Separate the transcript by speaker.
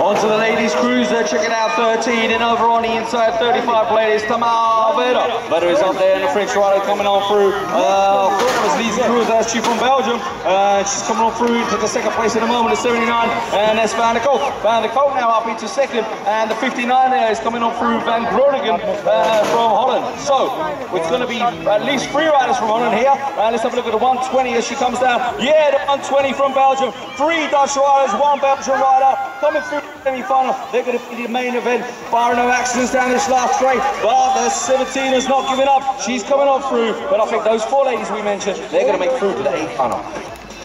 Speaker 1: On to the ladies cruiser, check it out, 13 and over on the inside, 35 ladies, Tamar Vedder. Vedder is up there and the French rider coming on through. Uh, that was Lisa Cruiser, she's from Belgium. Uh, she's coming on through to the second place at the moment, the 79, and that's Van der Kolk. Van der Kolk now up into second, and the 59 there is coming on through Van Groningen uh, from. So, it's going to be at least three riders from Holland here. Uh, let's have a look at the 120 as she comes down. Yeah, the 120 from Belgium. Three Dutch riders, one Belgian rider coming through the semi-final. They're going to be the main event. Barring no accidents down this last straight. But the 17 is not giving up. She's coming on through. But I think those four ladies we mentioned, they're going to make through to the eighth final.